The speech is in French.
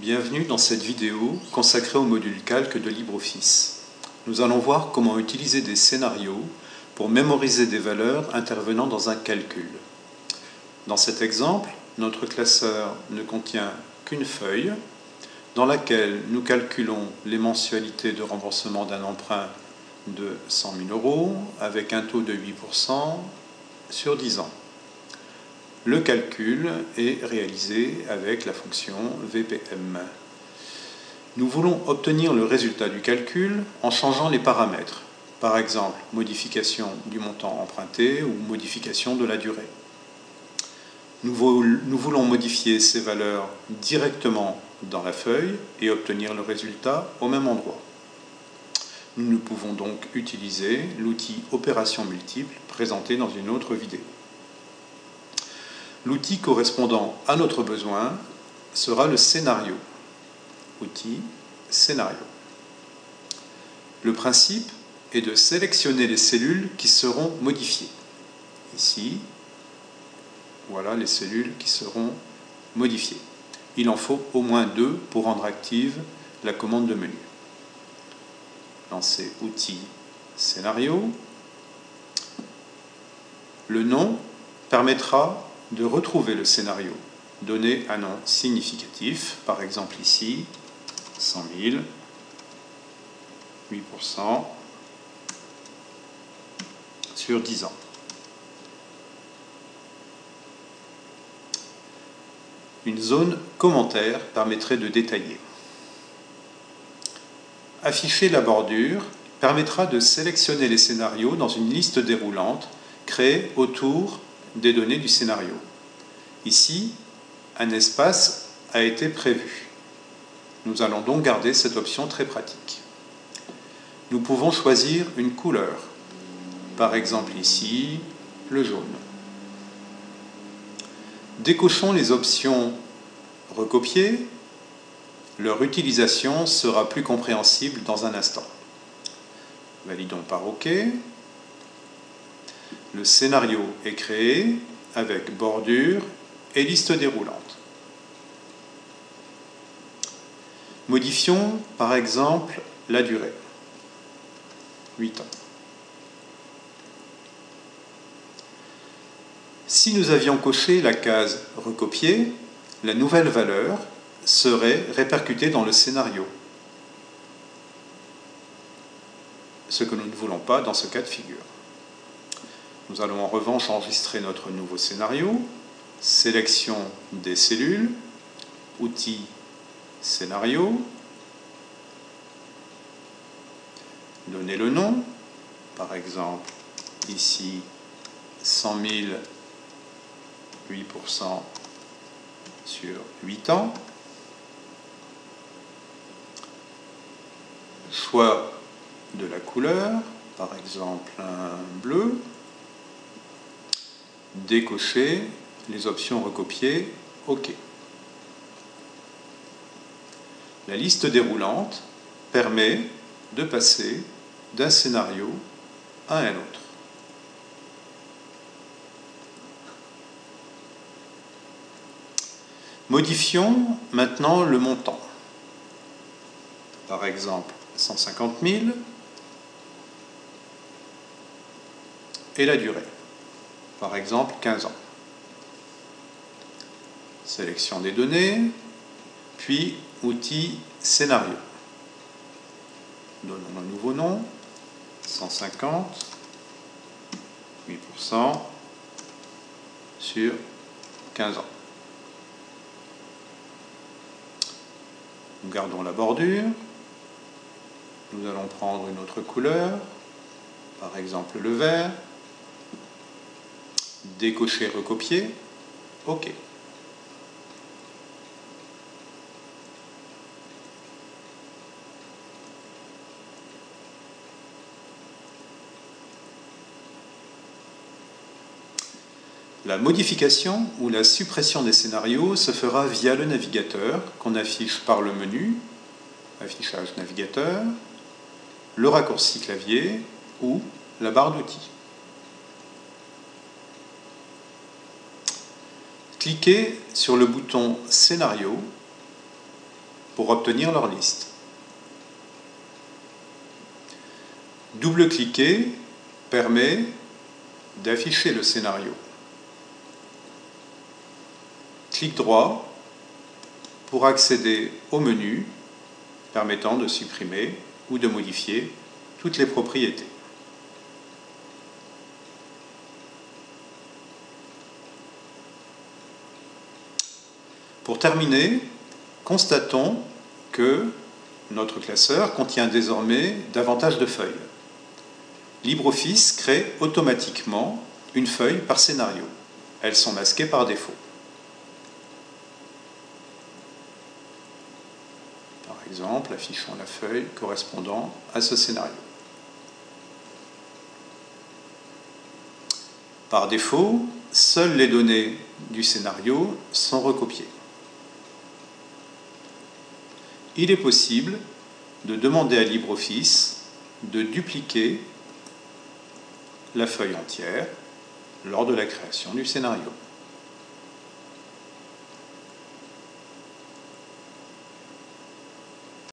Bienvenue dans cette vidéo consacrée au module calque de LibreOffice. Nous allons voir comment utiliser des scénarios pour mémoriser des valeurs intervenant dans un calcul. Dans cet exemple, notre classeur ne contient qu'une feuille dans laquelle nous calculons les mensualités de remboursement d'un emprunt de 100 000 euros avec un taux de 8% sur 10 ans. Le calcul est réalisé avec la fonction VPM. Nous voulons obtenir le résultat du calcul en changeant les paramètres, par exemple modification du montant emprunté ou modification de la durée. Nous voulons modifier ces valeurs directement dans la feuille et obtenir le résultat au même endroit. Nous pouvons donc utiliser l'outil opération multiple présenté dans une autre vidéo. L'outil correspondant à notre besoin sera le scénario. Outil scénario. Le principe est de sélectionner les cellules qui seront modifiées. Ici, voilà les cellules qui seront modifiées. Il en faut au moins deux pour rendre active la commande de menu. Lancer Outils Scénario. Le nom permettra de retrouver le scénario. Donner un nom significatif, par exemple ici, 100 000, 8% sur 10 ans. Une zone commentaire permettrait de détailler. Afficher la bordure permettra de sélectionner les scénarios dans une liste déroulante créée autour des données du scénario. Ici, un espace a été prévu. Nous allons donc garder cette option très pratique. Nous pouvons choisir une couleur, par exemple ici, le jaune. Décochons les options recopier, leur utilisation sera plus compréhensible dans un instant. Validons par OK. Le scénario est créé avec bordure et liste déroulante. Modifions par exemple la durée. 8 ans. Si nous avions coché la case Recopier, la nouvelle valeur serait répercutée dans le scénario. Ce que nous ne voulons pas dans ce cas de figure. Nous allons en revanche enregistrer notre nouveau scénario, sélection des cellules, outils scénario, donner le nom, par exemple ici 100 000, 8% sur 8 ans, choix de la couleur, par exemple un bleu, décocher les options recopier, OK. La liste déroulante permet de passer d'un scénario à un autre. Modifions maintenant le montant. Par exemple, 150 000 et la durée par exemple 15 ans. Sélection des données, puis outil scénario. Donnons un nouveau nom, 150, 8% sur 15 ans. Nous gardons la bordure. Nous allons prendre une autre couleur, par exemple le vert décocher, recopier, OK. La modification ou la suppression des scénarios se fera via le navigateur qu'on affiche par le menu, affichage navigateur, le raccourci clavier ou la barre d'outils. Cliquez sur le bouton Scénario pour obtenir leur liste. Double-cliquer permet d'afficher le scénario. Clic droit pour accéder au menu permettant de supprimer ou de modifier toutes les propriétés. Pour terminer, constatons que notre classeur contient désormais davantage de feuilles. LibreOffice crée automatiquement une feuille par scénario. Elles sont masquées par défaut. Par exemple, affichons la feuille correspondant à ce scénario. Par défaut, seules les données du scénario sont recopiées il est possible de demander à LibreOffice de dupliquer la feuille entière lors de la création du scénario.